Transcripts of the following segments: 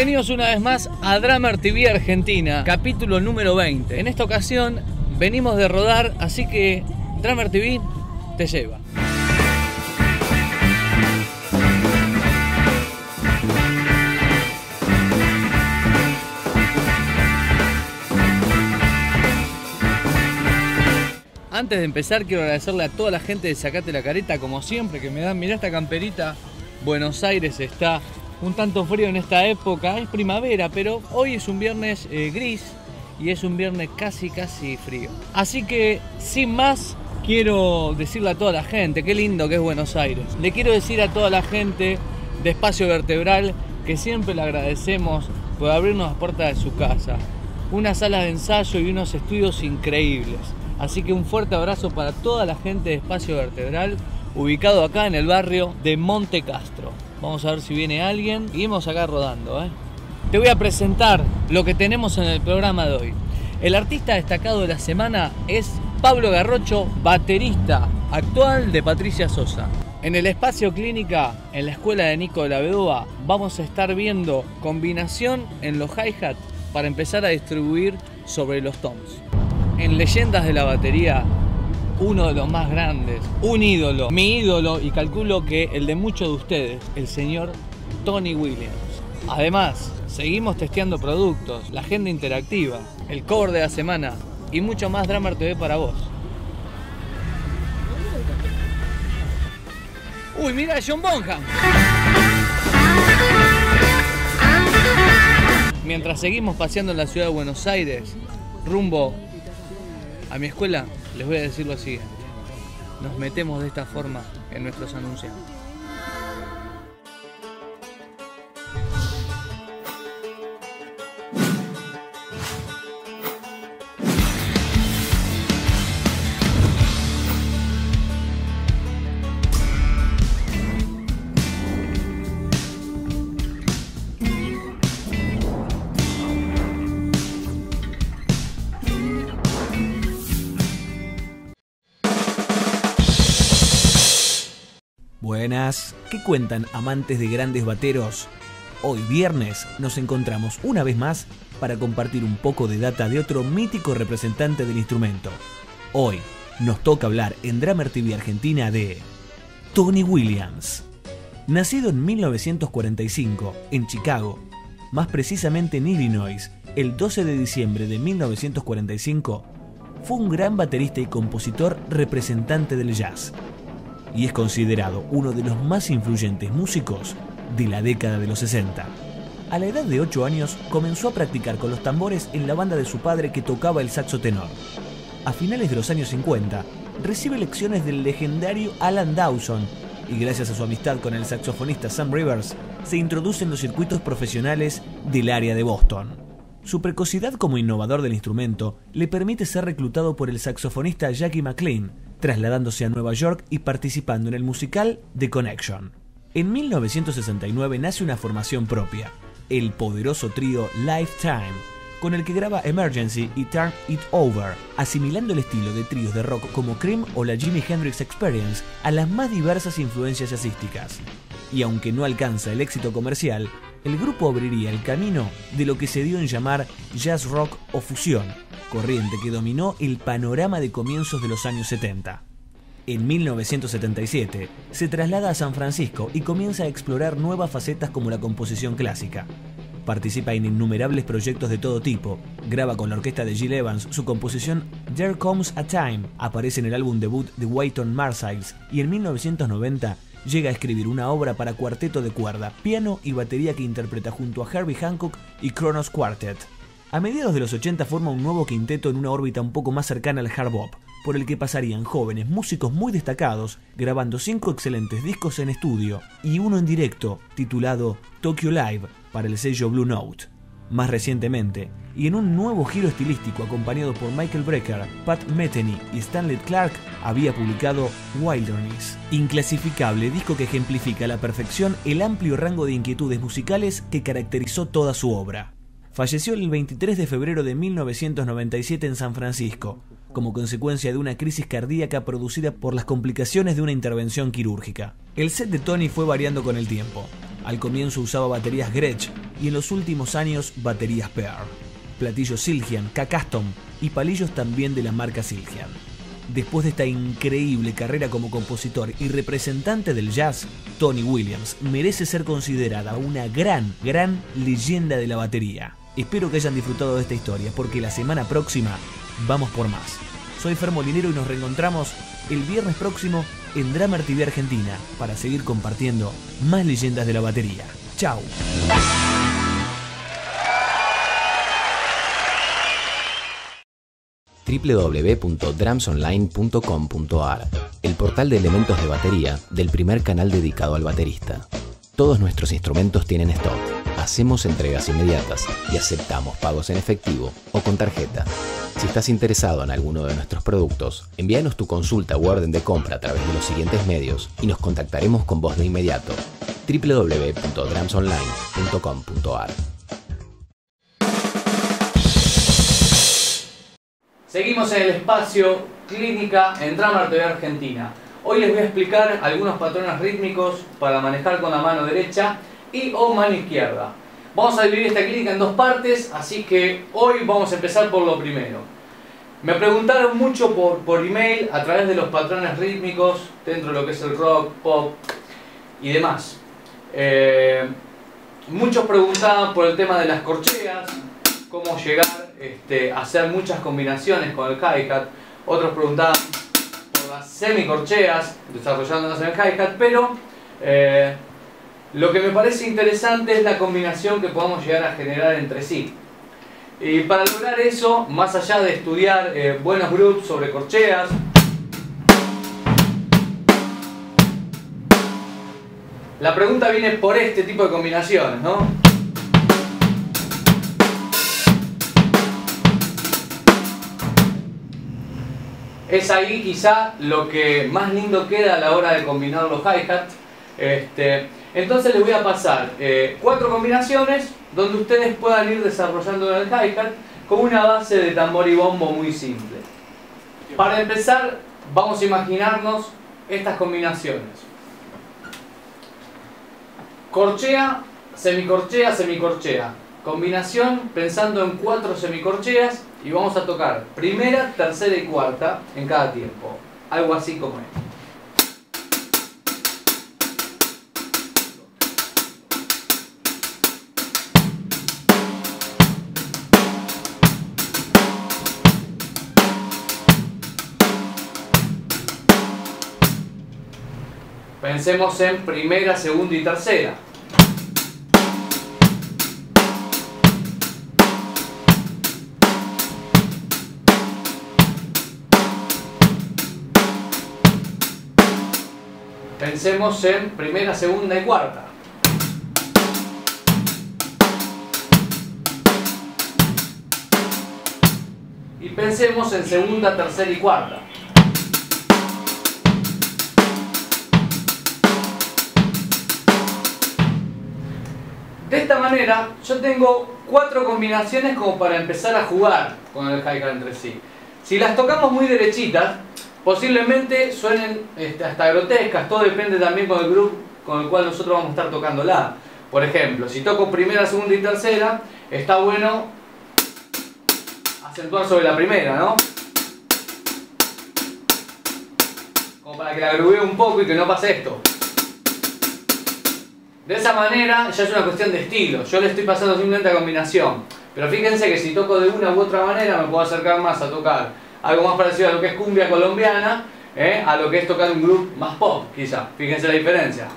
Bienvenidos una vez más a Drummer TV Argentina, capítulo número 20. En esta ocasión venimos de rodar, así que Drummer TV te lleva. Antes de empezar quiero agradecerle a toda la gente de Sacate la Careta, como siempre, que me dan, mirá esta camperita, Buenos Aires está un tanto frío en esta época, es primavera, pero hoy es un viernes eh, gris y es un viernes casi casi frío. Así que sin más quiero decirle a toda la gente, qué lindo que es Buenos Aires. Le quiero decir a toda la gente de Espacio Vertebral que siempre le agradecemos por abrirnos las puertas de su casa. Una sala de ensayo y unos estudios increíbles. Así que un fuerte abrazo para toda la gente de Espacio Vertebral, ubicado acá en el barrio de Monte Castro. Vamos a ver si viene alguien. Vamos acá rodando. ¿eh? Te voy a presentar lo que tenemos en el programa de hoy. El artista destacado de la semana es Pablo Garrocho, baterista actual de Patricia Sosa. En el espacio clínica, en la escuela de Nico de la Vedova, vamos a estar viendo combinación en los hi-hat para empezar a distribuir sobre los toms. En Leyendas de la Batería uno de los más grandes, un ídolo, mi ídolo y calculo que el de muchos de ustedes, el señor Tony Williams. Además, seguimos testeando productos, la agenda interactiva, el cover de la semana y mucho más Drummer TV para vos. Uy, mira John Bonham. Mientras seguimos paseando en la ciudad de Buenos Aires, rumbo a mi escuela, les voy a decir lo siguiente. Nos metemos de esta forma en nuestros anuncios. Buenas, ¿qué cuentan amantes de grandes bateros? Hoy viernes nos encontramos una vez más para compartir un poco de data de otro mítico representante del instrumento. Hoy nos toca hablar en Drummer TV Argentina de Tony Williams. Nacido en 1945 en Chicago, más precisamente en Illinois, el 12 de diciembre de 1945, fue un gran baterista y compositor representante del jazz y es considerado uno de los más influyentes músicos de la década de los 60. A la edad de 8 años comenzó a practicar con los tambores en la banda de su padre que tocaba el saxo tenor. A finales de los años 50, recibe lecciones del legendario Alan Dawson y gracias a su amistad con el saxofonista Sam Rivers, se introduce en los circuitos profesionales del área de Boston. Su precocidad como innovador del instrumento le permite ser reclutado por el saxofonista Jackie McLean, trasladándose a Nueva York y participando en el musical The Connection. En 1969 nace una formación propia, el poderoso trío Lifetime, con el que graba Emergency y Turn It Over, asimilando el estilo de tríos de rock como Cream o la Jimi Hendrix Experience a las más diversas influencias jazzísticas. Y aunque no alcanza el éxito comercial, el grupo abriría el camino de lo que se dio en llamar jazz rock o fusión, corriente que dominó el panorama de comienzos de los años 70. En 1977 se traslada a San Francisco y comienza a explorar nuevas facetas como la composición clásica. Participa en innumerables proyectos de todo tipo, graba con la orquesta de Gil Evans su composición There Comes a Time, aparece en el álbum debut de Wayton Marsalis y en 1990 llega a escribir una obra para cuarteto de cuerda, piano y batería que interpreta junto a Herbie Hancock y Kronos Quartet. A mediados de los 80 forma un nuevo quinteto en una órbita un poco más cercana al hard bop, por el que pasarían jóvenes músicos muy destacados, grabando cinco excelentes discos en estudio y uno en directo, titulado Tokyo Live, para el sello Blue Note. Más recientemente, y en un nuevo giro estilístico acompañado por Michael Brecker, Pat Metheny y Stanley Clark, había publicado Wilderness, inclasificable disco que ejemplifica a la perfección el amplio rango de inquietudes musicales que caracterizó toda su obra falleció el 23 de febrero de 1997 en San Francisco, como consecuencia de una crisis cardíaca producida por las complicaciones de una intervención quirúrgica. El set de Tony fue variando con el tiempo. Al comienzo usaba baterías Gretsch y en los últimos años baterías Pearl. Platillos Silgian, K-Custom y palillos también de la marca Silgian. Después de esta increíble carrera como compositor y representante del jazz, Tony Williams merece ser considerada una gran, gran leyenda de la batería. Espero que hayan disfrutado de esta historia porque la semana próxima vamos por más. Soy Fer Molinero y nos reencontramos el viernes próximo en Drummer TV Argentina para seguir compartiendo más leyendas de la batería. Chao. www.drumsonline.com.ar, el portal de elementos de batería del primer canal dedicado al baterista. Todos nuestros instrumentos tienen stock. Hacemos entregas inmediatas y aceptamos pagos en efectivo o con tarjeta. Si estás interesado en alguno de nuestros productos, envíanos tu consulta o orden de compra a través de los siguientes medios y nos contactaremos con vos de inmediato. www.drumsonline.com.ar Seguimos en el espacio Clínica en Drummer TV Argentina. Hoy les voy a explicar algunos patrones rítmicos para manejar con la mano derecha y o mano izquierda. Vamos a dividir esta clínica en dos partes, así que hoy vamos a empezar por lo primero. Me preguntaron mucho por, por email a través de los patrones rítmicos dentro de lo que es el rock, pop y demás. Eh, muchos preguntaban por el tema de las corcheas, cómo llegar este, a hacer muchas combinaciones con el hi-hat. Otros preguntaban las semicorcheas, desarrollándolas en el hi-hat, pero eh, lo que me parece interesante es la combinación que podamos llegar a generar entre sí. Y para lograr eso, más allá de estudiar eh, buenos grupos sobre corcheas, la pregunta viene por este tipo de combinaciones, ¿no? Es ahí quizá lo que más lindo queda a la hora de combinar los hi-hats. Este, entonces les voy a pasar eh, cuatro combinaciones donde ustedes puedan ir desarrollando el hi-hat con una base de tambor y bombo muy simple. Para empezar, vamos a imaginarnos estas combinaciones. Corchea, semicorchea, semicorchea. Combinación pensando en cuatro semicorcheas y vamos a tocar primera, tercera y cuarta en cada tiempo. Algo así como esto. Pensemos en primera, segunda y tercera. Pensemos en primera, segunda y cuarta. Y pensemos en segunda, tercera y cuarta. De esta manera yo tengo cuatro combinaciones como para empezar a jugar con el hi-hat entre sí. Si las tocamos muy derechitas, posiblemente suenen este, hasta grotescas, todo depende también con el grupo con el cual nosotros vamos a estar tocándola. Por ejemplo, si toco primera, segunda y tercera, está bueno acentuar sobre la primera, ¿no? Como para que la grubee un poco y que no pase esto. De esa manera ya es una cuestión de estilo, yo le estoy pasando simplemente a combinación. Pero fíjense que si toco de una u otra manera me puedo acercar más a tocar algo más parecido a lo que es cumbia colombiana, ¿eh? a lo que es tocar un grupo más pop, quizá. Fíjense la diferencia.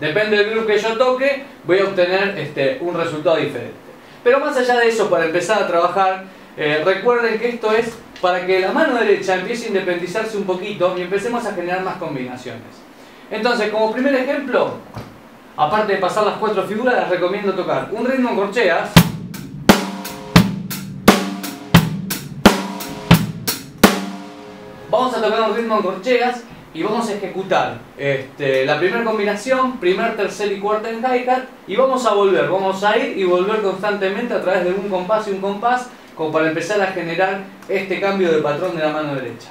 Depende del grupo que yo toque, voy a obtener este, un resultado diferente. Pero más allá de eso, para empezar a trabajar, eh, recuerden que esto es para que la mano derecha empiece a independizarse un poquito y empecemos a generar más combinaciones. Entonces, como primer ejemplo, aparte de pasar las cuatro figuras, les recomiendo tocar un ritmo en corcheas. Vamos a tocar un ritmo en corcheas y vamos a ejecutar este, la primera combinación, primer, tercer y cuarta en hi-hat y vamos a volver, vamos a ir y volver constantemente a través de un compás y un compás como para empezar a generar este cambio de patrón de la mano derecha.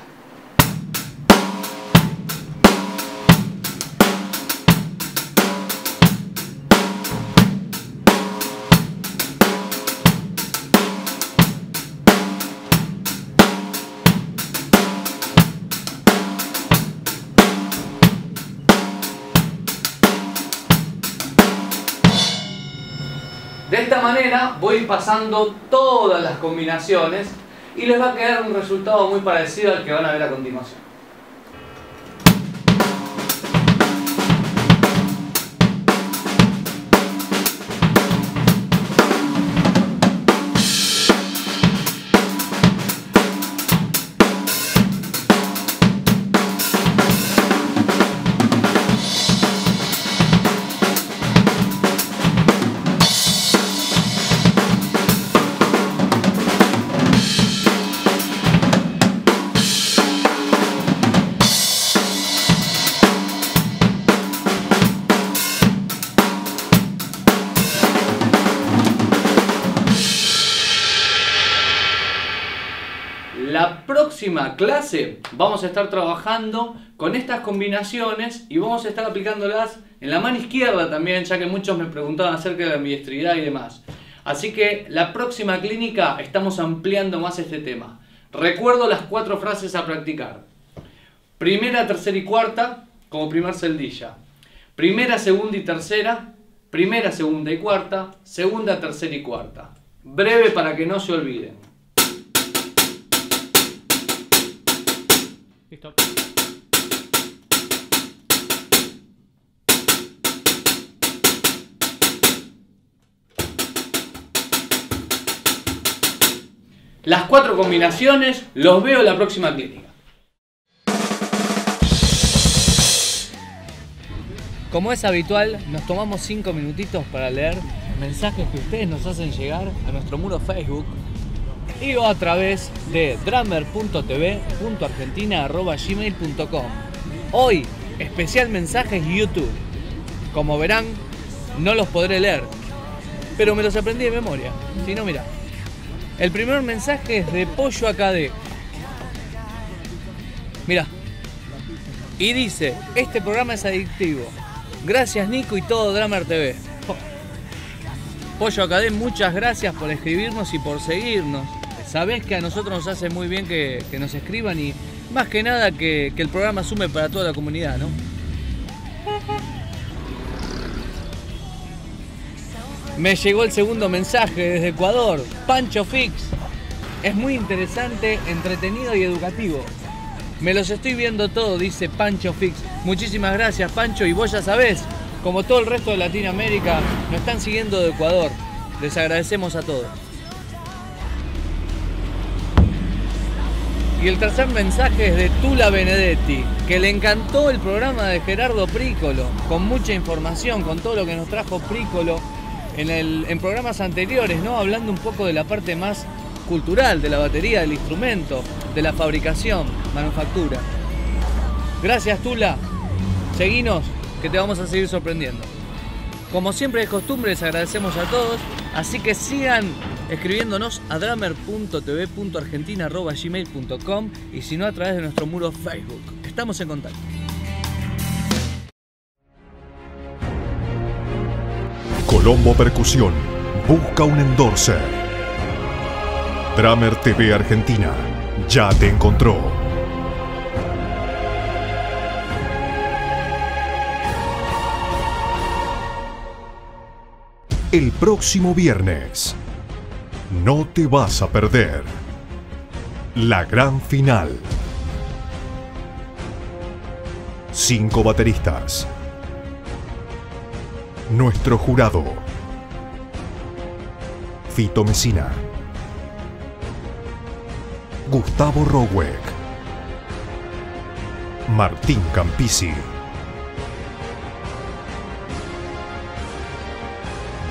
Voy pasando todas las combinaciones y les va a quedar un resultado muy parecido al que van a ver a continuación. La próxima clase vamos a estar trabajando con estas combinaciones y vamos a estar aplicándolas en la mano izquierda también, ya que muchos me preguntaban acerca de la ambidiestridad y demás. Así que la próxima clínica estamos ampliando más este tema. Recuerdo las cuatro frases a practicar. Primera, tercera y cuarta como primer celdilla. Primera, segunda y tercera. Primera, segunda y cuarta. Segunda, tercera y cuarta. Breve para que no se olviden. Las cuatro combinaciones los veo en la próxima clínica. Como es habitual, nos tomamos 5 minutitos para leer mensajes que ustedes nos hacen llegar a nuestro muro Facebook y o a través de drummer.tv.argentina.gmail.com Hoy, especial mensajes YouTube. Como verán, no los podré leer, pero me los aprendí de memoria. Si no, mira. El primer mensaje es de Pollo Acadé. Mira. Y dice, este programa es adictivo. Gracias Nico y todo Drummer TV. Pollo Acadé, muchas gracias por escribirnos y por seguirnos. Sabés que a nosotros nos hace muy bien que, nos escriban y más que nada que, que el programa sume para toda la comunidad, ¿no? Me llegó el segundo mensaje desde Ecuador. Pancho Fix. Es muy interesante, entretenido y educativo. Me los estoy viendo todo, dice Pancho Fix. Muchísimas gracias, Pancho. Y vos ya sabés, como todo el resto de Latinoamérica, nos están siguiendo de Ecuador. Les agradecemos a todos. Y el tercer mensaje es de Tula Benedetti, que le encantó el programa de Gerardo Prícolo, con mucha información, con todo lo que nos trajo Prícolo en, programas anteriores, ¿no? Hablando un poco de la parte más cultural de la batería, del instrumento, de la fabricación, manufactura. Gracias Tula, seguinos que te vamos a seguir sorprendiendo. Como siempre es costumbre, les agradecemos a todos, así que sigan escribiéndonos a drummer.tv.argentina.gmail.com y si no a través de nuestro muro Facebook. Estamos en contacto. Colombo Percusión busca un endorser. Drummer TV Argentina ya te encontró. El próximo viernes no te vas a perder la gran final. Cinco bateristas. Nuestro jurado. Fito Mesina. Gustavo Rowek. Martín Campisi.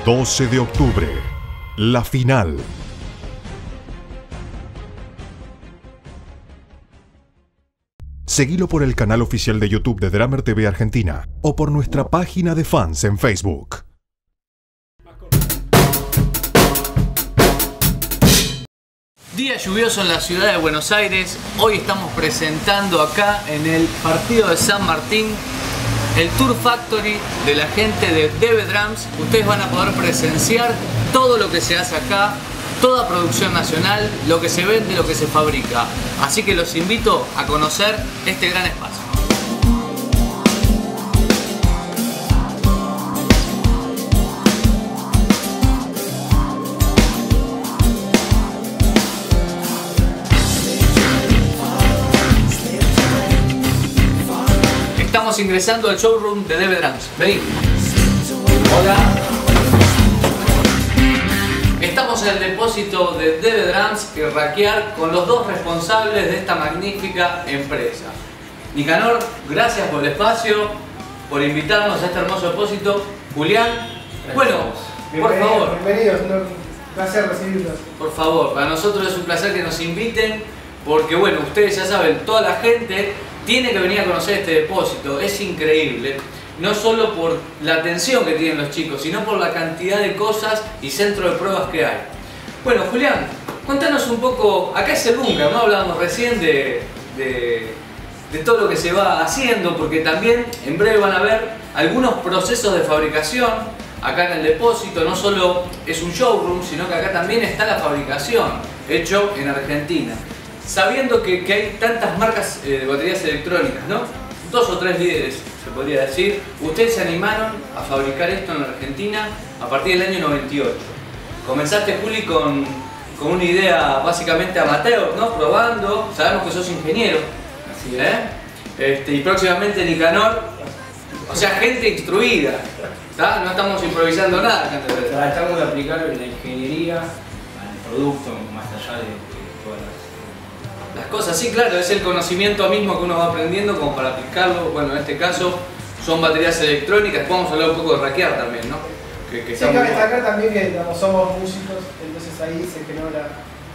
12 de octubre. La final. Seguilo por el canal oficial de YouTube de Drummer TV Argentina o por nuestra página de fans en Facebook. Día lluvioso en la ciudad de Buenos Aires. Hoy estamos presentando acá en el partido de San Martín el Tour Factory de la gente de Debe Drums. Ustedes van a poder presenciar todo lo que se hace acá, toda producción nacional, lo que se vende, lo que se fabrica. Así que los invito a conocer este gran espacio. Estamos ingresando al showroom de Debe. Vení. Hola. Estamos en el depósito de Debe Drums y Raquear con los dos responsables de esta magnífica empresa. Nicanor, gracias por el espacio, por invitarnos a este hermoso depósito. Julián, bueno, por favor, Bienvenidos, un placer recibirlos. por favor, para nosotros es un placer que nos inviten porque bueno, ustedes ya saben, toda la gente tiene que venir a conocer este depósito, es increíble. No solo por la atención que tienen los chicos, sino por la cantidad de cosas y centros de pruebas que hay. Bueno, Julián, contanos un poco, acá es el búnker, ¿no? Hablábamos recién de, de, de todo lo que se va haciendo, porque también en breve van a ver algunos procesos de fabricación acá en el depósito, no solo es un showroom, sino que acá también está la fabricación, hecho en Argentina. Sabiendo que, que hay tantas marcas eh, de baterías electrónicas, ¿no? Dos o tres líderes, se podría decir. Ustedes se animaron a fabricar esto en Argentina a partir del año 98. Comenzaste, Juli, con, con una idea básicamente amateur, ¿no? Probando. Sabemos que sos ingeniero. Así es. ¿eh? Este, y próximamente Nicanor, o sea, gente instruida. ¿tá? No estamos improvisando nada. Tratamos de aplicar la ingeniería al producto más allá de. Las cosas, sí, claro, es el conocimiento mismo que uno va aprendiendo como para aplicarlo. Bueno, en este caso son baterías electrónicas. Vamos a hablar un poco de rackear también, ¿no? Que, que Sí, cabe destacar también que digamos, somos músicos, entonces ahí se generó la,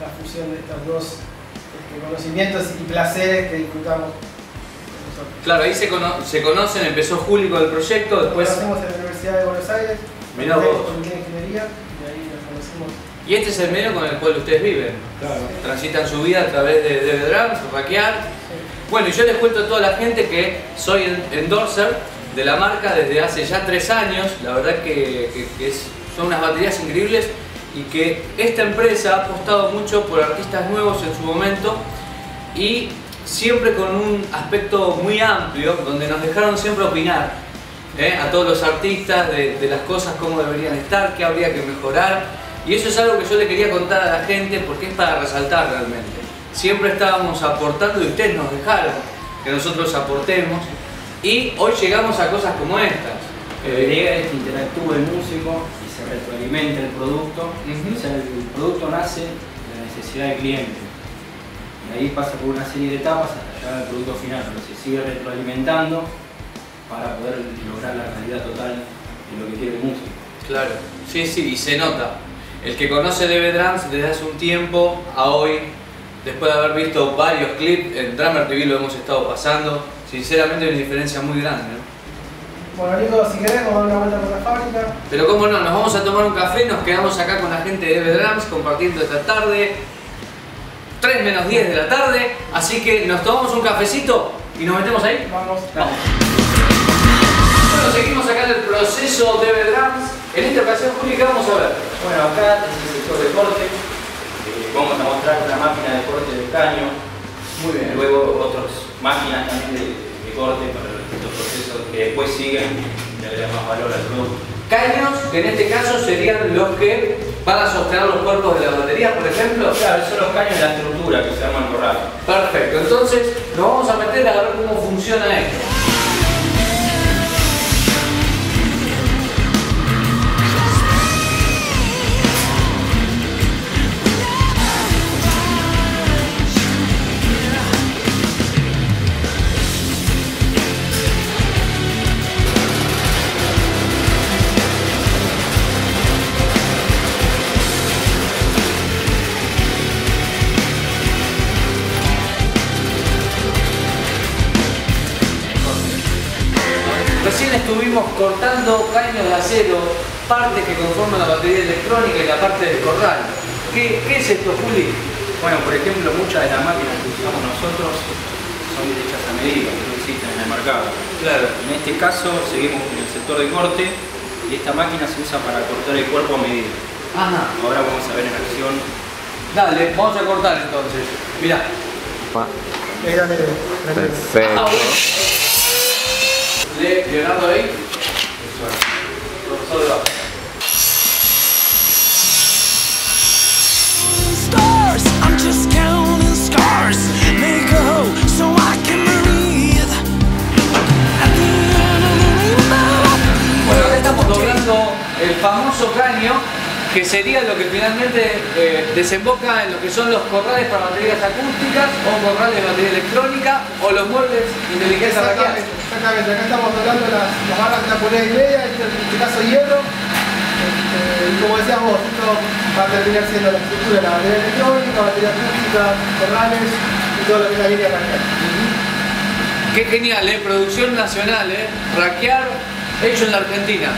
la fusión de estos dos este, conocimientos y placeres que disfrutamos. Claro, ahí se, cono- se conocen, empezó Juli con el proyecto, Nos después... conocemos en la Universidad de Buenos Aires, Mirá de vos. Ingeniería, y este es el medio con el cual ustedes viven. Claro. Transitan su vida a través de Drums, rackear. Bueno, y yo les cuento a toda la gente que soy en- endorser de la marca desde hace ya tres años. La verdad que, que- que es- son unas baterías increíbles y que esta empresa ha apostado mucho por artistas nuevos en su momento y siempre con un aspecto muy amplio donde nos dejaron siempre opinar ¿eh? a todos los artistas de, de las cosas, cómo deberían estar, qué habría que mejorar. Y eso es algo que yo le quería contar a la gente porque es para resaltar realmente. Siempre estábamos aportando y ustedes nos dejaron que nosotros aportemos y hoy llegamos a cosas como estas. La idea es que interactúe el músico y se retroalimente el producto. O sea, el producto nace de la necesidad del cliente. Y ahí pasa por una serie de etapas hasta llegar al producto final, pero se sigue retroalimentando para poder lograr la realidad total de lo que quiere el músico. Claro, sí, sí, y se nota. El que conoce DB Drums desde hace un tiempo a hoy, después de haber visto varios clips, en Drummer TV lo hemos estado pasando, sinceramente hay una diferencia muy grande. ¿no? Bueno, Nico, si querés, vamos a dar una vuelta por la fábrica. Pero cómo no, nos vamos a tomar un café, nos quedamos acá con la gente de DB Drums compartiendo esta tarde, 3 menos 10 de la tarde, así que nos tomamos un cafecito y nos metemos ahí. Vamos. Vamos. Seguimos acá en el proceso DB Drums. En esta ocasión, Juli, ¿qué vamos a ver? Bueno, acá es el sector de corte. Eh, vamos a mostrar una máquina de corte de caño. Muy bien. Luego otras máquinas también de, de corte para los distintos procesos que después siguen y le más valor al producto. Caños, que en este caso serían los que van a sostener los cuerpos de la batería, por ejemplo. Claro, son los caños de la estructura que se arman por rápido. Perfecto, entonces nos vamos a meter a ver cómo funciona esto. Recién estuvimos cortando caños de acero, partes que conforman la batería electrónica y la parte del corral. ¿Qué, qué es esto, Juli? Bueno, por ejemplo, muchas de las máquinas que usamos nosotros son hechas a medida, que no existen en el mercado. Claro. En este caso seguimos en el sector de corte y esta máquina se usa para cortar el cuerpo a medida. Ajá. Ahora vamos a ver en acción. Dale, vamos a cortar entonces. Mirá. Eh, Leonardo ahí. Profesor de bajo. stars. I'm just counting scars. Make a hole so I can breathe. At the end of the rainbow. Bueno, acá estamos doblando el famoso que sería lo que finalmente eh, desemboca en lo que son los corrales para baterías acústicas, o corrales de batería electrónica, o los muebles de inteligencia Exactamente, exactamente. Acá estamos doblando las, las barras de una pulgada y media, este, en este caso hierro. Y como decíamos, esto va a terminar siendo la estructura de la batería electrónica, batería acústica, corrales y todo lo que es la línea. Qué genial, ¿eh? Producción nacional, ¿eh? Raquear hecho en la Argentina.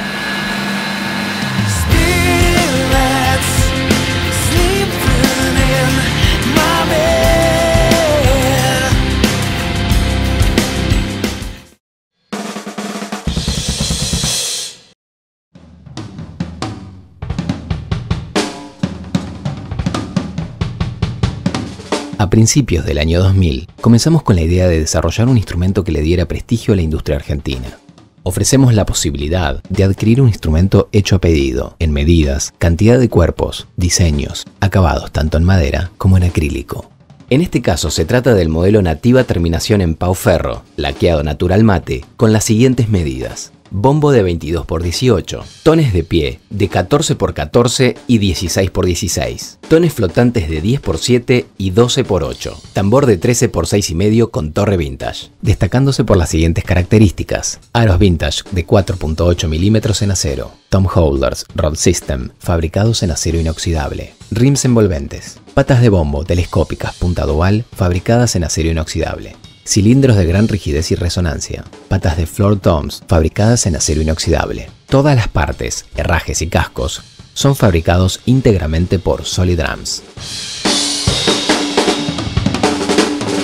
A principios del año 2000, comenzamos con la idea de desarrollar un instrumento que le diera prestigio a la industria argentina. Ofrecemos la posibilidad de adquirir un instrumento hecho a pedido, en medidas, cantidad de cuerpos, diseños, acabados tanto en madera como en acrílico. En este caso se trata del modelo nativa terminación en pau ferro, laqueado natural mate, con las siguientes medidas. Bombo de 22 x 18, tones de pie de 14 x 14 y 16 x 16, tones flotantes de 10 x 7 y 12 x 8, tambor de 13 x 6 y medio con torre vintage, destacándose por las siguientes características: aros vintage de 4.8 milímetros en acero, tom holders, rod system, fabricados en acero inoxidable, rims envolventes, patas de bombo telescópicas punta dual, fabricadas en acero inoxidable, cilindros de gran rigidez y resonancia, patas de floor toms fabricadas en acero inoxidable. Todas las partes, herrajes y cascos son fabricados íntegramente por Solid Drums.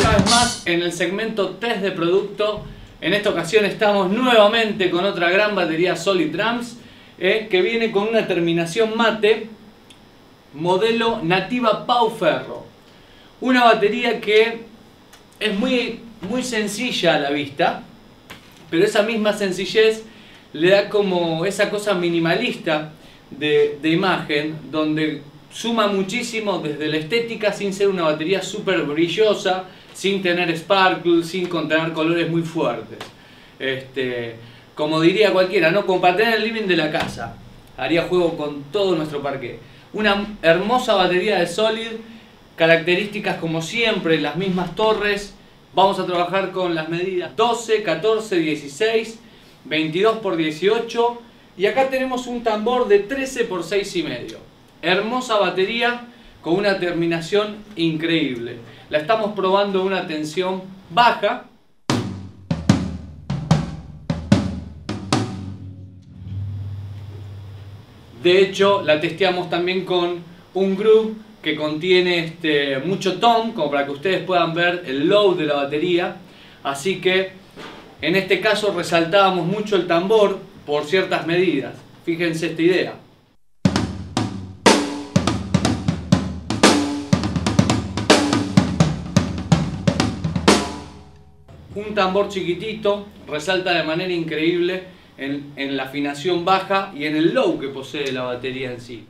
Una vez más en el segmento test de producto. En esta ocasión estamos nuevamente con otra gran batería Solid Drums eh, que viene con una terminación mate modelo nativa Pau Ferro. Una batería que es muy, muy sencilla a la vista, pero esa misma sencillez le da como esa cosa minimalista de, imagen, donde suma muchísimo desde la estética sin ser una batería súper brillosa, sin tener sparkle, sin contener colores muy fuertes. Este, como diría cualquiera, ¿no? Tener el living de la casa. Haría juego con todo nuestro parque. Una hermosa batería de Solid, características como siempre, las mismas torres. Vamos a trabajar con las medidas 12, 14, 16, 22 por 18 y acá tenemos un tambor de 13 por 6 y medio. Hermosa batería con una terminación increíble. La estamos probando una tensión baja. De hecho, la testeamos también con un groove que contiene este, mucho tom, como para que ustedes puedan ver el load de la batería. Así que en este caso resaltábamos mucho el tambor por ciertas medidas. Fíjense esta idea. Un tambor chiquitito resalta de manera increíble en, en la afinación baja y en el low que posee la batería en sí.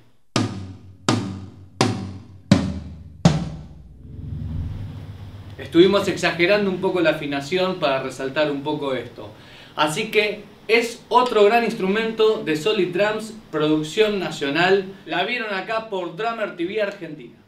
Estuvimos exagerando un poco la afinación para resaltar un poco esto. Así que es otro gran instrumento de Solid Drums, producción nacional. La vieron acá por Drummer TV Argentina.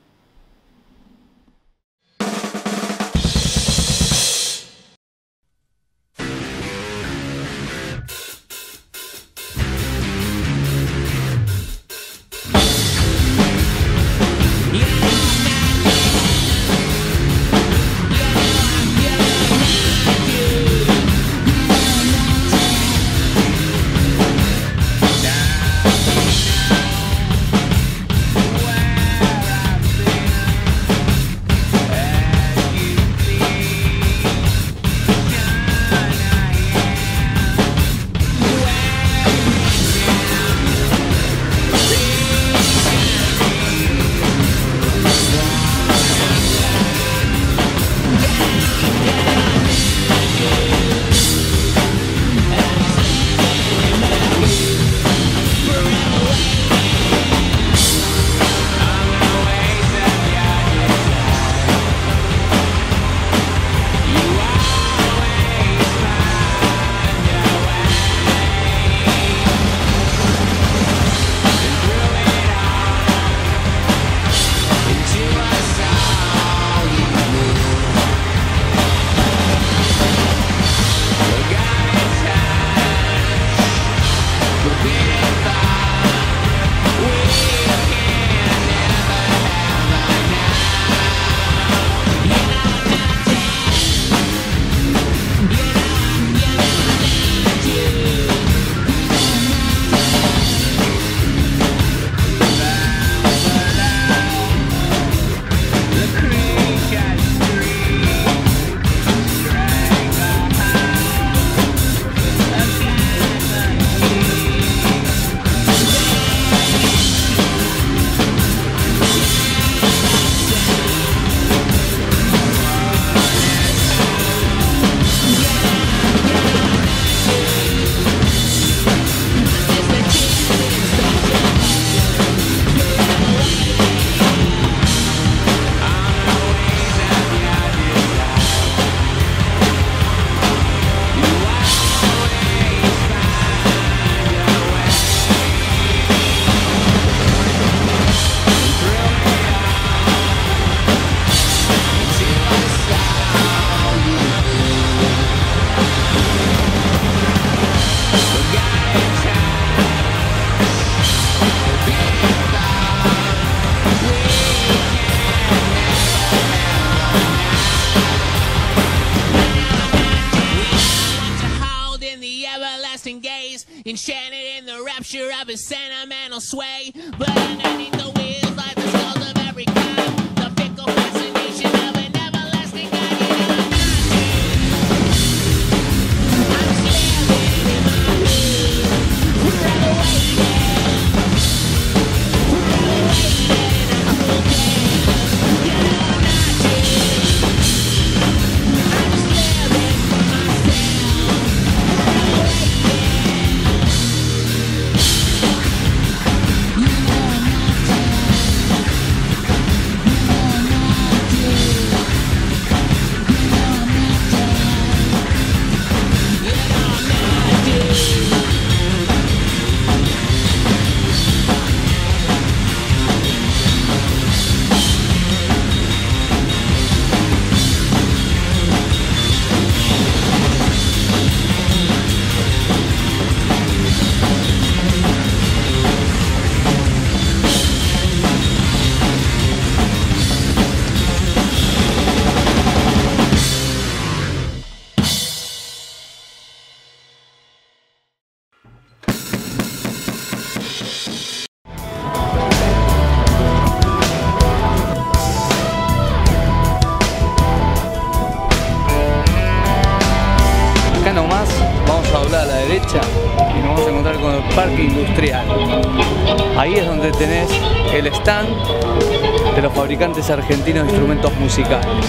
Argentinos de instrumentos musicales.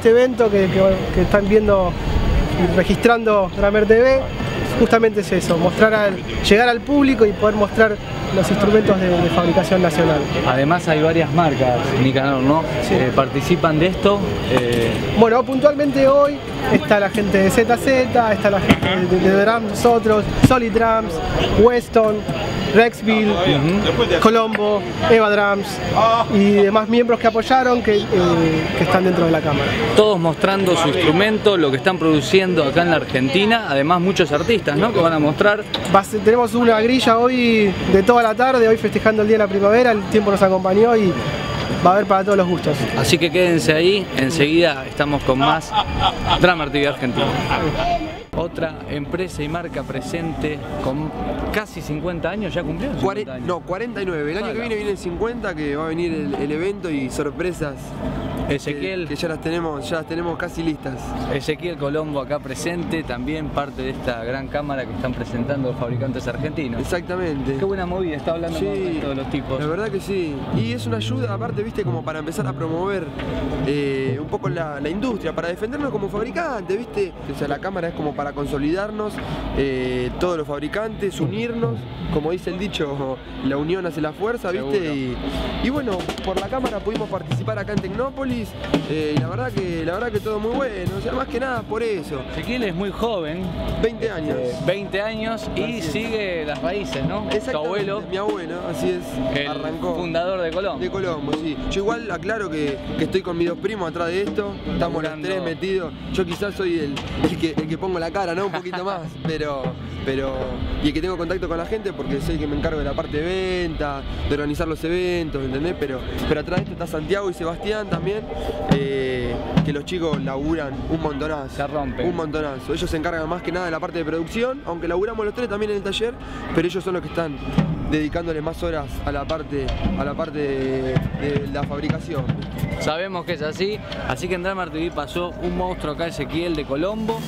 Este evento que, que- que están viendo y registrando Drummer TV, justamente es eso, mostrar al, llegar al público y poder mostrar los instrumentos de, de fabricación nacional. Además hay varias marcas, Nicanor, ¿no? Sí. Eh, participan de esto. eh, Bueno, puntualmente hoy está la gente de ZZ, está la gente de, de Drums, nosotros, Solid Drums, Weston, Rexville, Colombo, Eva Drums y demás miembros que apoyaron que, eh, que están dentro de la cámara. todos mostrando su instrumento, lo que están produciendo acá en la Argentina. Además muchos artistas, ¿no? Que van a mostrar. Va tenemos una grilla hoy de toda la tarde, hoy festejando el Día de la Primavera, el tiempo nos acompañó y va a haber para todos los gustos. Así que quédense ahí, enseguida estamos con más Drama Argentina. Otra empresa y marca presente con casi 50 años, ya cumplió. 50 Cuare- años. no, 49. El año que viene viene el 50, que va a venir el, el evento y sorpresas Ezequiel, que ya las tenemos, ya las tenemos casi listas. Ezequiel Colombo acá presente, también parte de esta gran cámara que están presentando los fabricantes argentinos. Exactamente. Qué buena movida, está hablando Sí, de los tipos. la verdad que sí. Y es una ayuda, aparte, viste, como para empezar a promover eh, un poco la, la industria, para defendernos como fabricantes, viste. O sea, la cámara es como para consolidarnos, eh, todos los fabricantes, unirnos, como dice el dicho, la unión hace la fuerza, viste. Y, y bueno, por la cámara pudimos participar acá en Tecnópolis, eh, y la verdad que, la verdad que todo muy bueno, o sea, más que nada por eso. Ezequiel es muy joven, 20 años. eh, 20 años y Así es. sigue las raíces, ¿no? Tu abuelo, mi abuelo, así es, el arrancó. fundador de Colombo. De Colombo, sí. Yo igual aclaro que, que estoy con mis dos primos atrás de esto, estamos los Laburando. tres metidos. Yo quizás soy el, el que, el que pongo la cara, ¿no? Un poquito más, pero, pero. Y que tengo contacto con la gente porque soy el que me encargo de la parte de venta, de organizar los eventos, ¿entendés? Pero, pero atrás de esto está Santiago y Sebastián también, eh, que los chicos laburan un montonazo. Se rompen. Un montonazo. Ellos se encargan más que nada de la parte de producción, aunque laburamos los tres también en el taller, pero ellos son los que están dedicándole más horas a la parte, a la parte de, de la fabricación. Sabemos que es así, así que en Drama TV pasó un monstruo acá, Ezequiel de Colombo.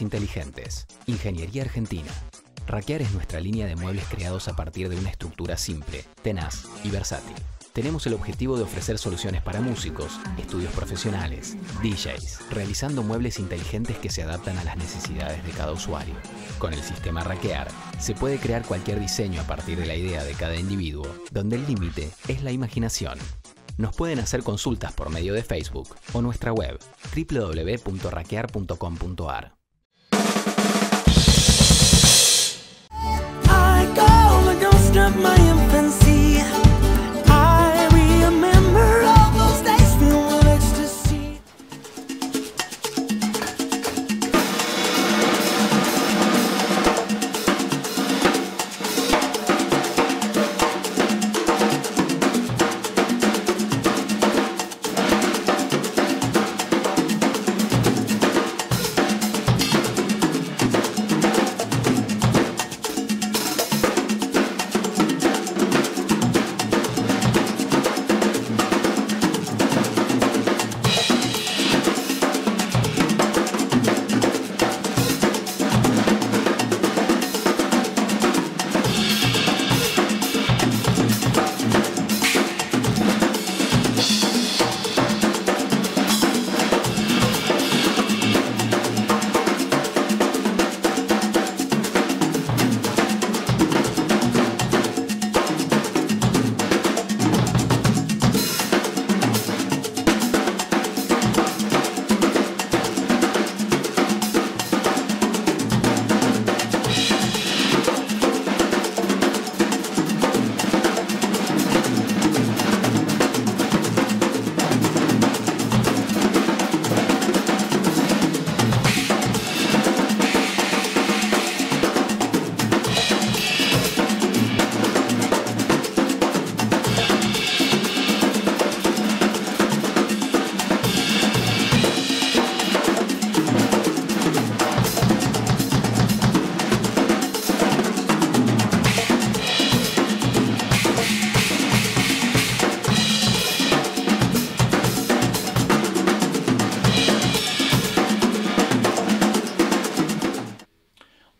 Inteligentes, ingeniería argentina. Raquear es nuestra línea de muebles creados a partir de una estructura simple, tenaz y versátil. Tenemos el objetivo de ofrecer soluciones para músicos, estudios profesionales, DJs, realizando muebles inteligentes que se adaptan a las necesidades de cada usuario. Con el sistema Raquear, se puede crear cualquier diseño a partir de la idea de cada individuo, donde el límite es la imaginación. Nos pueden hacer consultas por medio de Facebook o nuestra web www.raquear.com.ar. of my infancy.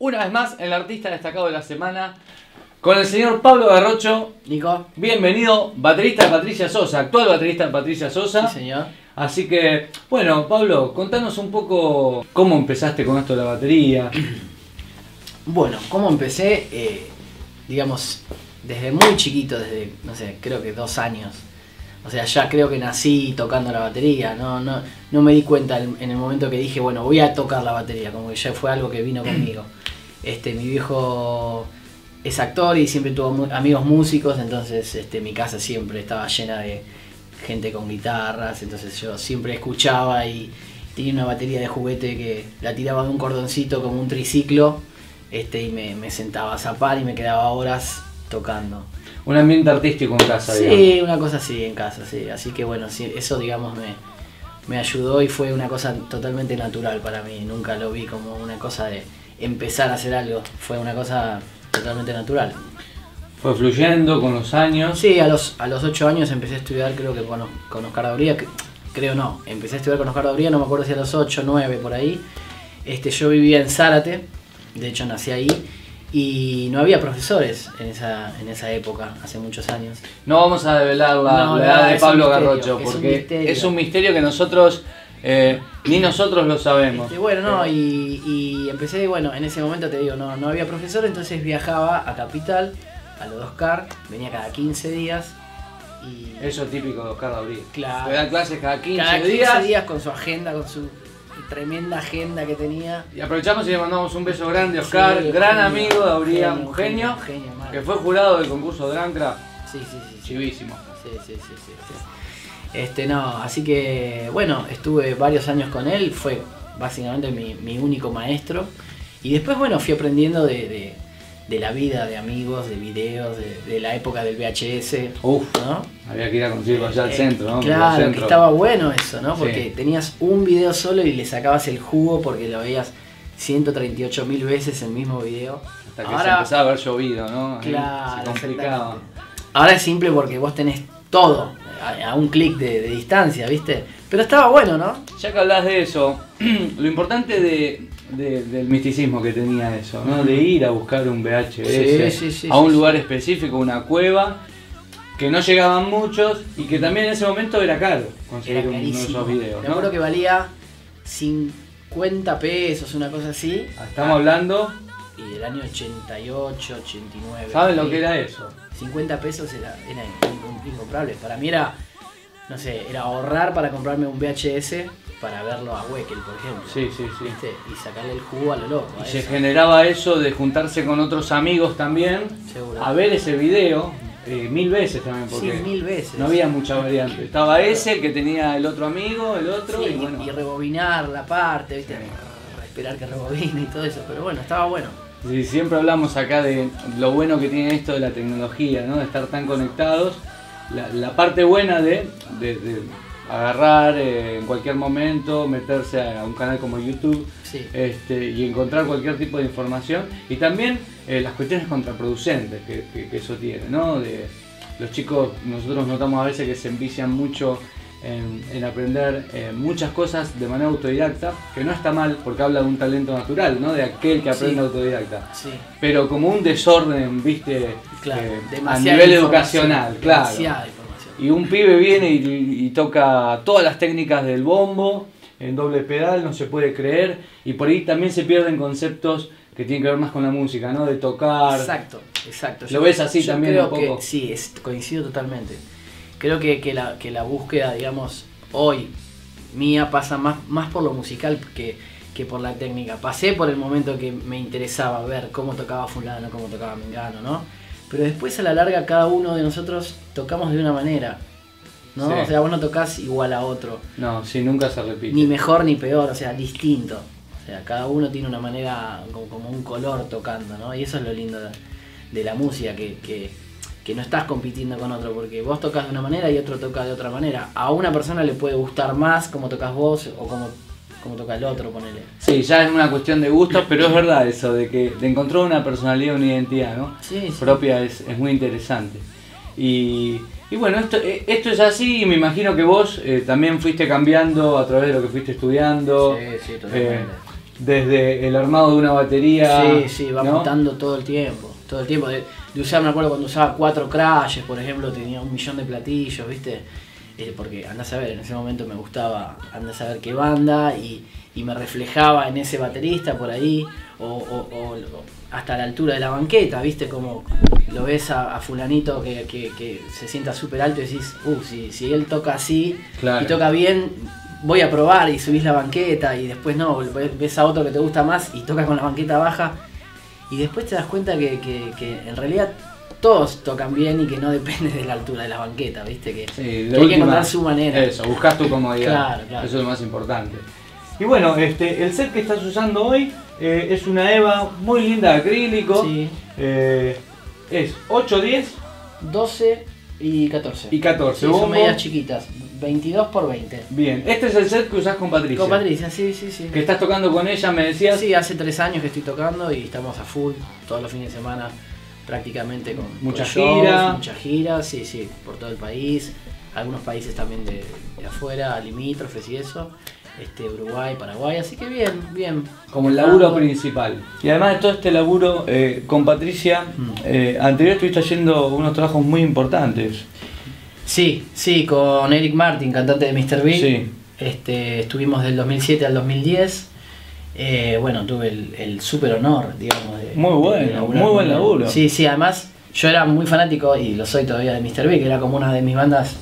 Una vez más, el artista destacado de la semana, con el señor Pablo Garrocho. Nico. Bienvenido, baterista de Patricia Sosa, actual baterista de Patricia Sosa. Sí, señor. Así que, bueno, Pablo, contanos un poco cómo empezaste con esto de la batería. Bueno, ¿cómo empecé? Eh, digamos, desde muy chiquito, desde, no sé, creo que dos años. O sea, ya creo que nací tocando la batería. No, no, no me di cuenta en en el momento que dije, bueno, voy a tocar la batería. Como que ya fue algo que vino conmigo. Este, mi viejo es actor y siempre tuvo mu- amigos músicos, entonces este, mi casa siempre estaba llena de gente con guitarras, entonces yo siempre escuchaba y tenía una batería de juguete que la tiraba de un cordoncito como un triciclo este, y me, me sentaba a zapar y me quedaba horas tocando. Un ambiente artístico en casa, Sí, digamos. una cosa así en casa, sí. Así que bueno, sí, eso digamos me, me ayudó y fue una cosa totalmente natural para mí. Nunca lo vi como una cosa de empezar a hacer algo. Fue una cosa totalmente natural. Fue fluyendo con los años. Sí, a los, a los 8 años empecé a estudiar, creo que con, con Oscar Dauría, que- creo no, empecé a estudiar con Oscar Dauría, no me acuerdo si a los 8, 9, por ahí. Este, yo vivía en Zárate, de hecho nací ahí, y no había profesores en esa, en esa época, hace muchos años. No vamos a develar la, No, la no, edad de Pablo misterio, Garrocho, es un porque es un misterio que nosotros, eh, ni nosotros lo sabemos. Este, bueno, no, y, y empecé, bueno, en ese momento te digo, no, no había profesor, entonces viajaba a Capital, a lo de Oscar, venía cada 15 días y... Eso es típico de Oscar Dauría. Claro. Le da clases cada 15, cada 15 días. días con su agenda, con su tremenda agenda que tenía. Y aprovechamos y le mandamos un beso grande a Oscar, Sí, gran genio, amigo de genio, un genio, genio, que fue jurado del concurso de Drancra. Sí, sí, sí. sí. Chivísimo. Sí, sí, sí, sí, sí. Este, no, así que, bueno, estuve varios años con él, fue básicamente mi, mi único maestro. Y después, bueno, fui aprendiendo de, de- de la vida, de amigos, de videos, de, de la época del VHS. Uf, ¿no? había que ir a conseguirlo allá al Eh, centro, ¿no? Claro, que estaba bueno eso, ¿no? Sí. Porque tenías un video solo y le sacabas el jugo porque lo veías 138 mil veces el mismo video. Hasta que se empezaba a haber llovido, ¿no? Ahí Claro, se complicaba. exactamente. Ahora es simple porque vos tenés todo a, a un clic de, de distancia, ¿viste? Pero estaba bueno, ¿no? Ya que hablas de eso, lo importante de, de- del misticismo que tenía eso, ¿no? De ir a buscar un VHS Sí, sí, sí, a un lugar específico, una cueva, que no llegaban muchos y que también en ese momento era caro conseguir uno de esos videos, Me ¿no? acuerdo que valía 50 pesos, una cosa así. Estamos hablando, Y del año 88, 89. ¿saben lo que era eso? 50 pesos era, era incom- incomprable. Para mí era, no sé, era ahorrar para comprarme un VHS para verlo a Weckel, por ejemplo. Sí, sí, sí. ¿Viste? Y sacarle el jugo a lo loco. Y se eso. generaba eso de juntarse con otros amigos también Seguro. a ver ese video eh, mil veces también Sí, porque mil veces. no había mucha variante. Estaba ese, el que tenía el otro amigo, el otro Sí, y bueno. y rebobinar la parte, ¿viste? Esperar que rebobine y todo eso. Pero bueno, estaba bueno. Sí, siempre hablamos acá de lo bueno que tiene esto de la tecnología, ¿no? de estar tan conectados. La, la parte buena de, de- de agarrar eh, en cualquier momento, meterse a un canal como YouTube Sí. este, y encontrar cualquier tipo de información. Y también eh, las cuestiones contraproducentes que, que- que eso tiene. ¿no? De, los chicos, nosotros notamos a veces que se envician mucho en, en aprender eh, muchas cosas de manera autodidacta, que no está mal porque habla de un talento natural, ¿no? de aquel que aprende Sí. autodidacta Sí. pero como un desorden, viste, Claro, eh, a nivel educacional, claro. Y un pibe viene y, y toca todas las técnicas del bombo en doble pedal, no se puede creer, y por ahí también se pierden conceptos que tienen que ver más con la música, ¿no? De tocar. Exacto, exacto. ¿Lo ves así yo también creo un poco? Que, sí, es- coincido totalmente. Creo que, que la, que la búsqueda, digamos, hoy mía pasa más, más por lo musical que, que por la técnica. Pasé por el momento que me interesaba ver cómo tocaba fulano, cómo tocaba Mengano, ¿no? Pero después a la larga cada uno de nosotros tocamos de una manera. ¿no? Sí. O sea, vos no tocas igual a otro. No, sí, nunca se repite. Ni mejor ni peor, o sea, distinto. O sea, cada uno tiene una manera, como, como un color tocando, ¿no? Y eso es lo lindo de, de la música, que, que, que no estás compitiendo con otro, porque vos tocas de una manera y otro toca de otra manera. A una persona le puede gustar más como tocas vos o como, como toca el otro, ponele. Sí, ya es una cuestión de gustos, pero es verdad eso, de que de encontrar una personalidad, una identidad, ¿no? Sí, sí. propia es, es muy interesante. Y, y bueno, esto, eh, esto es así y me imagino que vos eh, también fuiste cambiando a través de lo que fuiste estudiando. Sí, sí, totalmente. eh, desde el armado de una batería. Sí, sí, va ¿no? mutando todo el tiempo. Todo el tiempo. De, de usar, me acuerdo cuando usaba cuatro crashes, por ejemplo, tenía un millón de platillos, ¿viste? Eh, porque andás a ver, en ese momento me gustaba, andás a ver qué banda y, y me reflejaba en ese baterista por ahí, o, o- o- o hasta la altura de la banqueta, ¿viste? Como lo ves a, a fulanito que, que- que se sienta súper alto y decís, uh, si, si él toca así Claro. y toca bien, voy a probar y subís la banqueta y después no, ves a otro que te gusta más y toca con la banqueta baja y después te das cuenta que, que- que en realidad todos tocan bien y que no depende de la altura de la banqueta, ¿viste? Que, Sí, que hay que encontrar su manera. Eso, buscas tu comodidad. Claro, claro. Eso es lo más importante. Y bueno, este, el set que estás usando hoy eh, es una EVA muy linda de acrílico. Sí. Eh, es 8, 10 12 y 14. y 14. Sí, son bombo. medidas chiquitas, 22 por 20. Bien, este es el set que usás con Patricia. Con Patricia, sí, sí, sí. Que estás tocando con ella, me decías. Sí, hace tres años que estoy tocando y estamos a full todos los fines de semana prácticamente con Mucha con shows, gira. Muchas giras, sí, sí, por todo el país. Algunos países también de, de afuera, limítrofes y eso. Este, Uruguay, Paraguay, así que bien, bien. Como el laburo Ah, principal. Y además de todo este laburo eh, con Patricia, Mm. eh, anterior estuviste haciendo unos trabajos muy importantes. Sí, sí, con Eric Martin, cantante de Mr. Big. Sí. Este, estuvimos del 2007 al 2010. Eh, bueno, tuve el, el súper honor, digamos. De, Muy bueno, de muy buen laburo. Sí, sí, además yo era muy fanático y lo soy todavía de Mr. Big, que era como una de mis bandas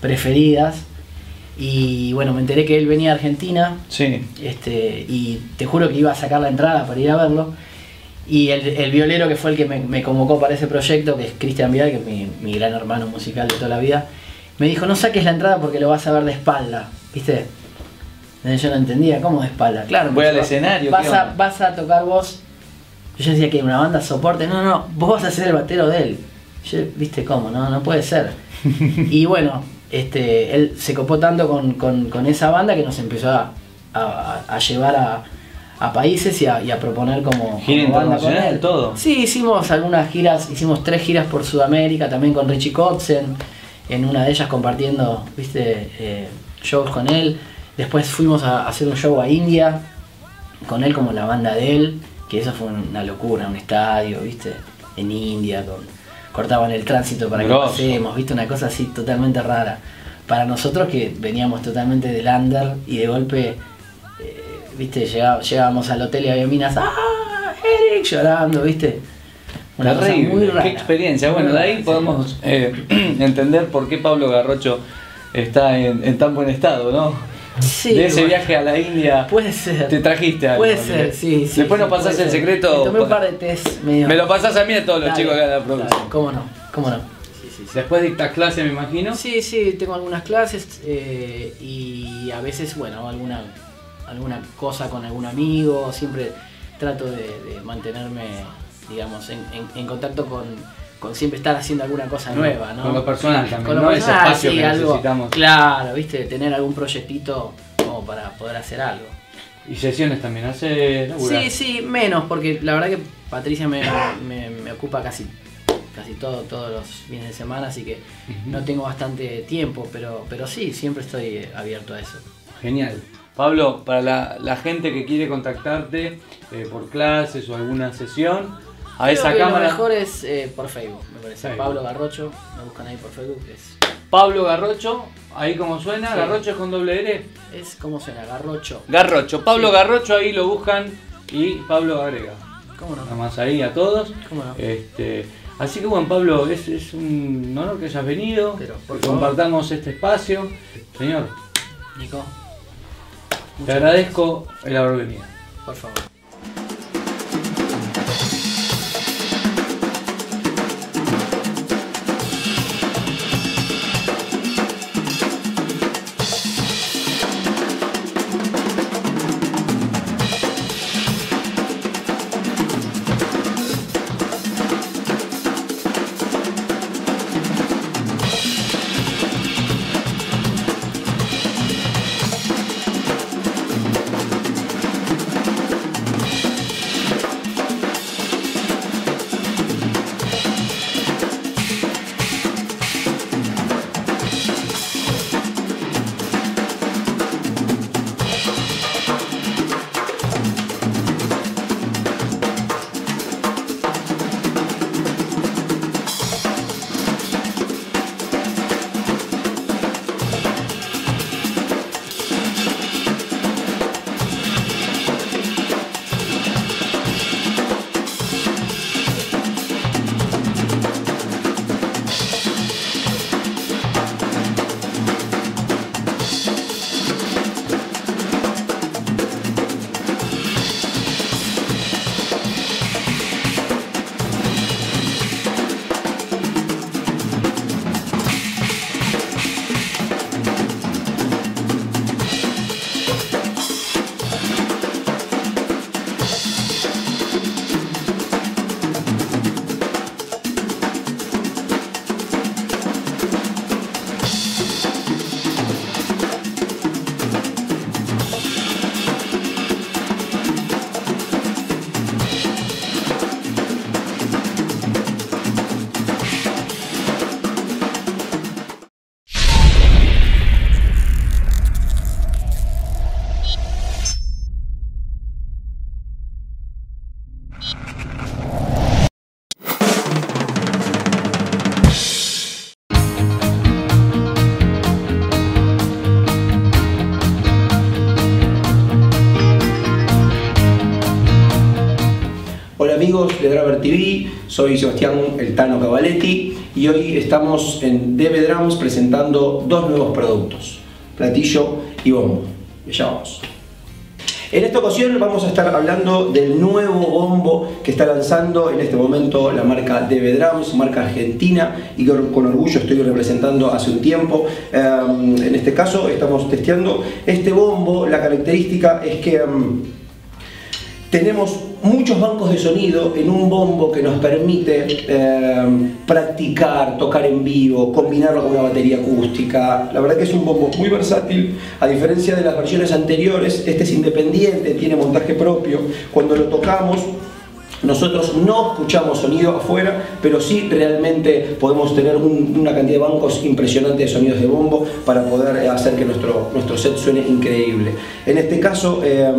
preferidas. Y bueno, me enteré que él venía a Argentina Sí. este, y te juro que iba a sacar la entrada para ir a verlo. Y el, el violero que fue el que me, me convocó para ese proyecto, que es Cristian Vial, que es mi, mi gran hermano musical de toda la vida, me dijo, no saques la entrada porque lo vas a ver de espalda, ¿viste? Entonces yo no entendía, ¿cómo de espalda? Claro, Voy al dijo, escenario, Vas ¿qué a, onda? vas a tocar vos. Yo decía que una banda soporte, no, no, vos vas a ser el batero de él. Yo, ¿viste cómo? No, no puede ser. y bueno, este, él se copó tanto con, con- con esa banda que nos empezó a, a- a llevar a, a países y a, y a proponer como, Gira como banda con internacional, él. todo. Sí, hicimos algunas giras, hicimos tres giras por Sudamérica, también con Richie Kotzen, en una de ellas compartiendo, viste, Eh, shows con él. Después fuimos a hacer un show a India con él como la banda de él, que eso fue una locura, un estadio, ¿viste? En India, con, cortaban el tránsito para que Grosso. pasemos, ¿viste? Una cosa así totalmente rara. Para nosotros que veníamos totalmente del under y de golpe, ¿viste? Llegá- llegábamos al hotel y había minas, ¡ah! Eric llorando, ¿viste? Una cosa Terrible, muy rara. Qué experiencia. Bueno, de ahí podemos eh, entender por qué Pablo Garrocho está en, en tan buen estado, ¿no? Sí, de ese bueno. viaje a la India. Puede ser. Te trajiste algo. Puede ¿no? ser, sí, sí. Después sí, nos pasás el secreto. Me tomé un par de test medio. Me lo pasás a mí a todos los Dale, chicos acá de la dale, producción. ¿Cómo no? ¿Cómo no? Sí. Después dictas clase, me imagino. Sí, sí, tengo algunas clases eh, y a veces, bueno, alguna, alguna cosa con algún amigo. Siempre trato de, de mantenerme, digamos, en, en- en contacto con, con siempre estar haciendo alguna cosa nueva, ¿no? Con lo personal también, Con lo ¿no? Ese espacio sí, que algo- necesitamos. Claro, viste, tener algún proyectito como para poder hacer algo. Y sesiones también hace. laburar. Sí, sí, menos, porque la verdad que Patricia me, me- me ocupa casi, casi todo, todos los fines de semana, así que no tengo bastante tiempo, pero, pero sí, siempre estoy abierto a eso. Genial. Pablo, para la, la gente que quiere contactarte eh, por clases o alguna sesión, a Creo esa que cámara. Lo mejor es eh, por Facebook, me parece. Facebook. Pablo Garrocho, me buscan ahí por Facebook, es, Pablo Garrocho, ahí como suena, Sí. Garrocho es con doble R. es como suena, Garrocho. Garrocho, Pablo Sí. Garrocho, ahí lo buscan y Pablo agrega. ¿Cómo no? Nada más ahí a todos. ¿Cómo no? Este, así que bueno, Pablo, es, es un honor que hayas venido, Pero, por que compartamos este espacio. Señor, Nico, te agradezco el haber venido. por favor. De Draver TV, soy Sebastián El Tano Cavaletti y hoy estamos en DB presentando dos nuevos productos, platillo y bombo. Ya vamos. En esta ocasión vamos a estar hablando del nuevo bombo que está lanzando en este momento la marca DB Drums, marca argentina y que con orgullo estoy representando hace un tiempo. Um, en este caso estamos testeando este bombo, la característica es que um, tenemos muchos bancos de sonido en un bombo que nos permite eh, practicar, tocar en vivo, combinarlo con una batería acústica. La verdad que es un bombo muy versátil, a diferencia de las versiones anteriores, este es independiente, tiene montaje propio. Cuando lo tocamos Nosotros no escuchamos sonido afuera, pero sí realmente podemos tener un- una cantidad de bancos impresionante de sonidos de bombo para poder hacer que nuestro, nuestro set suene increíble. En este caso, eh,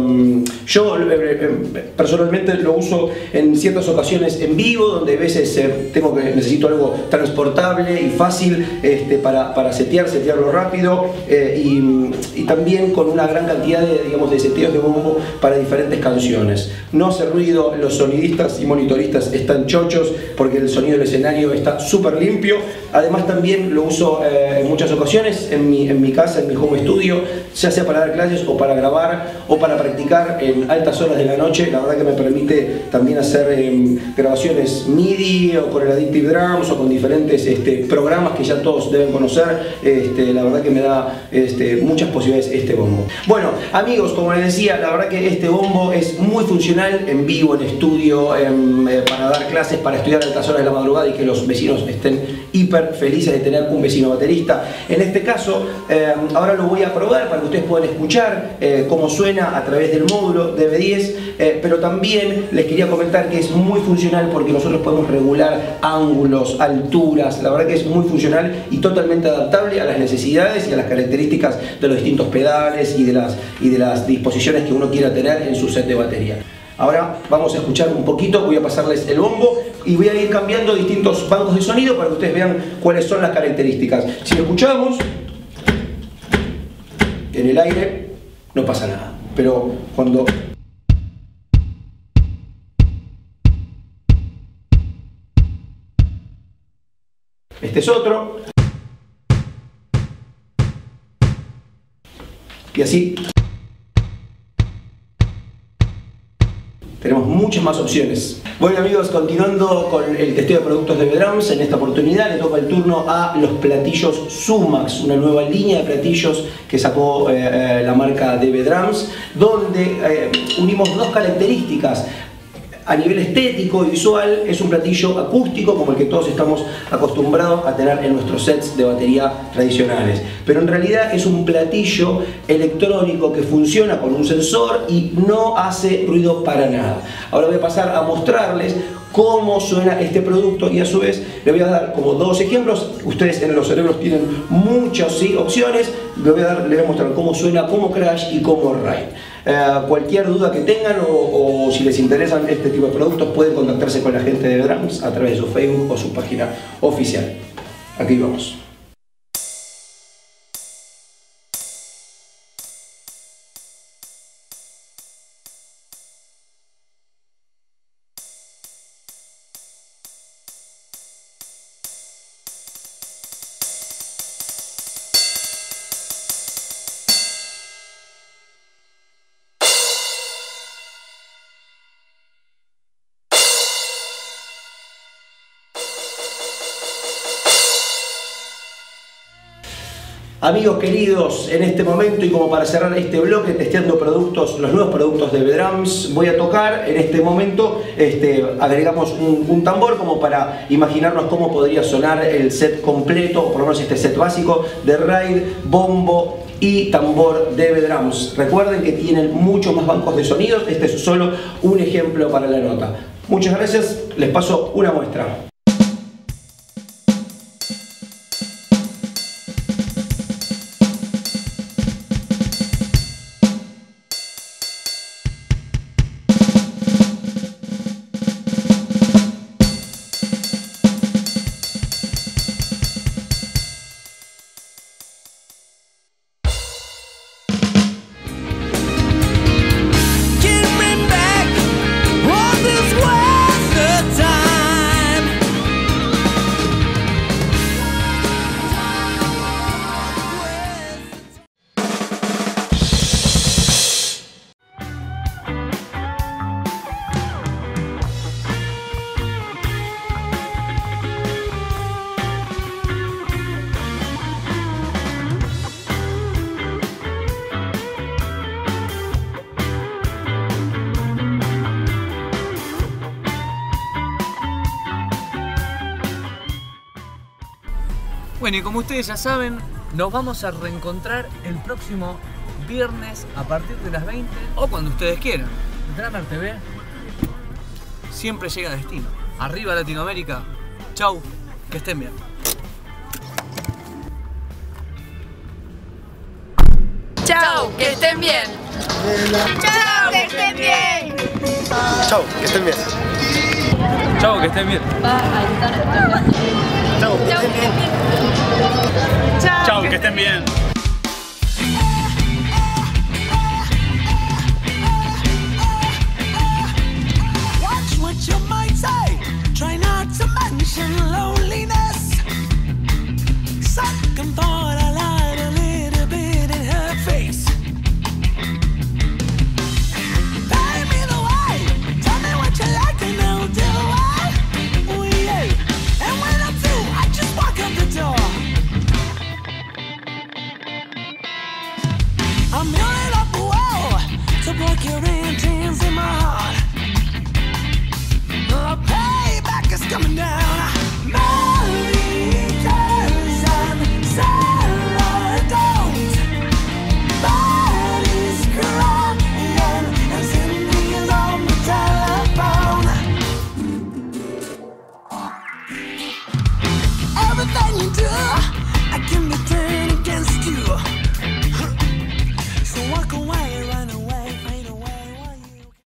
yo eh, eh, personalmente lo uso en ciertas ocasiones en vivo, donde a veces eh, tengo que, necesito algo transportable y fácil este, para, para setear, setearlo rápido eh, y, y también con una gran cantidad de, digamos, de seteos de bombo para diferentes canciones. No hace ruido, los y monitoristas están chochos porque el sonido del escenario está súper limpio. Además también lo uso eh, en muchas ocasiones en mi, en mi casa, en mi home studio, ya sea para dar clases o para grabar o para practicar en altas horas de la noche. La verdad que me permite también hacer eh, grabaciones MIDI o con el Addictive Drums o con diferentes este, programas que ya todos deben conocer. Este, la verdad que me da este, muchas posibilidades este bombo. Bueno, amigos, como les decía, la verdad que este bombo es muy funcional en vivo, en estudio, en, eh, para dar clases, para estudiar a altas horas de la madrugada y que los vecinos estén hiper felices de tener un vecino baterista. En este caso, eh, ahora lo voy a probar para que ustedes puedan escuchar eh, cómo suena a través del módulo DB10, eh, pero también les quería comentar que es muy funcional porque nosotros podemos regular ángulos, alturas, la verdad que es muy funcional y totalmente adaptable a las necesidades y a las características de los distintos pedales y de las, y de las disposiciones que uno quiera tener en su set de batería. Ahora vamos a escuchar un poquito, voy a pasarles el bombo y voy a ir cambiando distintos bancos de sonido para que ustedes vean cuáles son las características. Si lo escuchamos en el aire, no pasa nada. Pero cuando Este es otro. Y así muchas más opciones. Bueno amigos, continuando con el testeo de productos de Drums, en esta oportunidad le toca el turno a los platillos Sumax, una nueva línea de platillos que sacó eh, eh, la marca DB Drums, donde eh, unimos dos características a nivel estético y visual es un platillo acústico como el que todos estamos acostumbrados a tener en nuestros sets de batería tradicionales. Pero en realidad es un platillo electrónico que funciona con un sensor y no hace ruido para nada. Ahora voy a pasar a mostrarles cómo suena este producto y a su vez le voy a dar como dos ejemplos. Ustedes en los cerebros tienen muchas ¿sí? opciones. Le voy, a dar, le voy a mostrar cómo suena, cómo crash y cómo ride. Eh, cualquier duda que tengan o, o si les interesan este tipo de productos pueden contactarse con la gente de Drums a través de su Facebook o su página oficial. Aquí vamos. Amigos queridos, en este momento y como para cerrar este bloque testeando productos, los nuevos productos de Drums, voy a tocar en este momento, este, agregamos un, tambor como para imaginarnos cómo podría sonar el set completo, por lo menos este set básico de raid, bombo y tambor de Drums. Recuerden que tienen muchos más bancos de sonidos, este es solo un ejemplo para la nota. Muchas gracias, les paso una muestra. Bueno, y como ustedes ya saben, nos vamos a reencontrar el próximo viernes a partir de las 20 o cuando ustedes quieran. Drummer TV. siempre llega a destino. Arriba Latinoamérica. Chau, que estén bien. Chao, que estén bien. Chao, que estén bien. Chau, que estén bien. Chau, que estén bien. Chau, que estén bien. Chau, que estén bien.